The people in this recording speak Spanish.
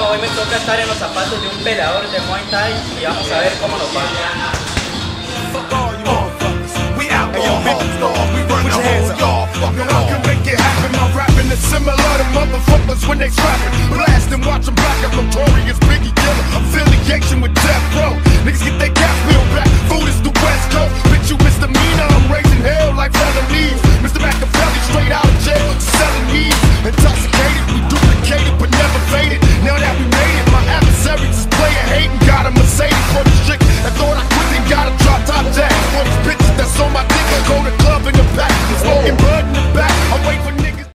Hoy me toca estar en los zapatos de un peleador de Muay Thai y vamos a ver cómo nos va. Similar motherfuckers when they. Blast and watch them black